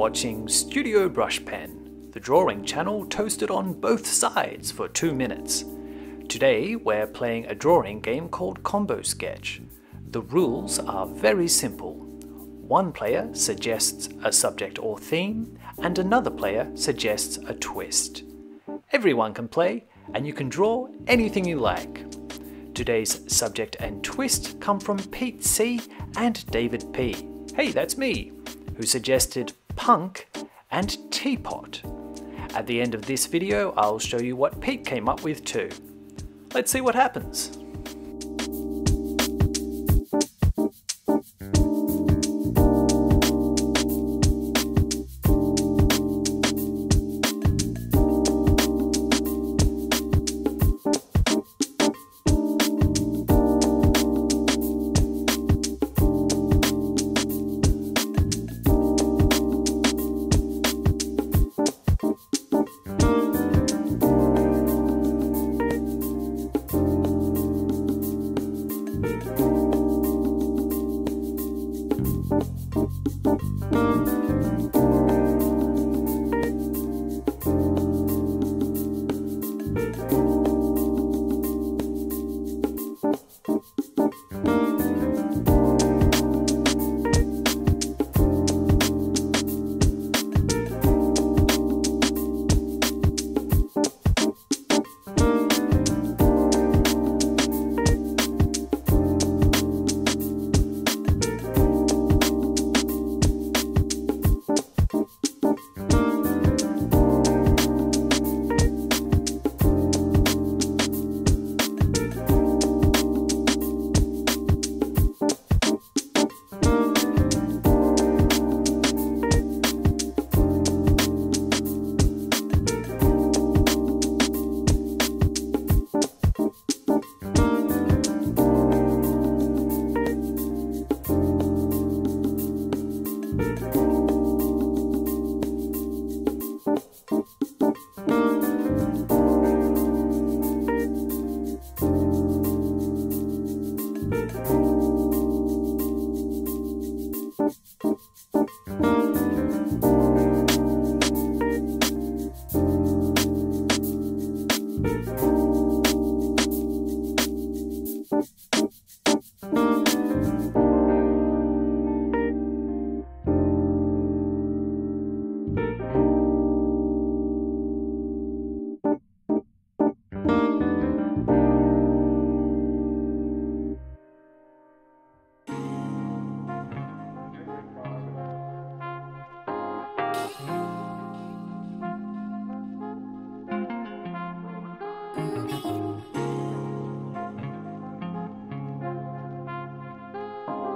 watching Studio Brushpen, the drawing channel toasted on both sides for two minutes. Today we're playing a drawing game called Combo Sketch. The rules are very simple. One player suggests a subject or theme, and another player suggests a twist. Everyone can play, and you can draw anything you like. Today's subject and twist come from Pete C and David P. Hey, that's me, who suggested punk and teapot. At the end of this video, I'll show you what Pete came up with too. Let's see what happens. Thank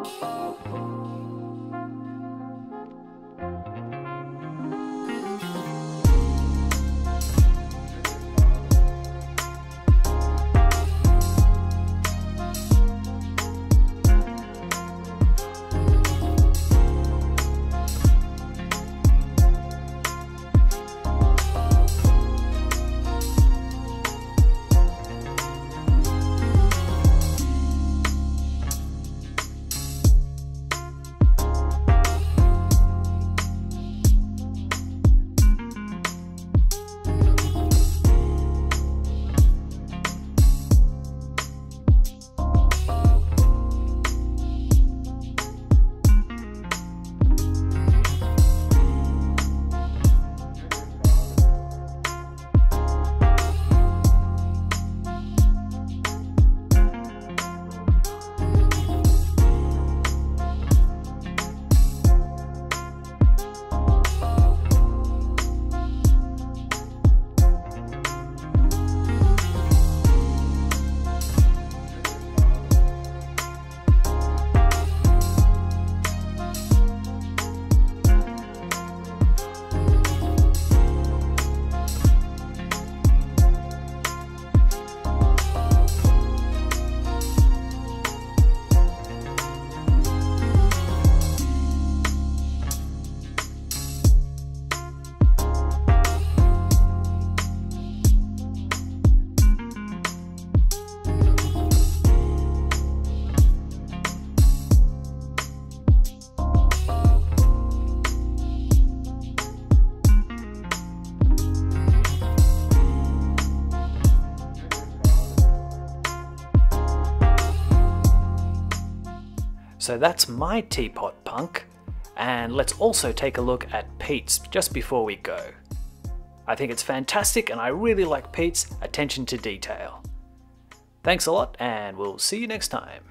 Oh, oh, oh. So that's my teapot punk, and let's also take a look at Pete's just before we go. I think it's fantastic and I really like Pete's attention to detail. Thanks a lot and we'll see you next time.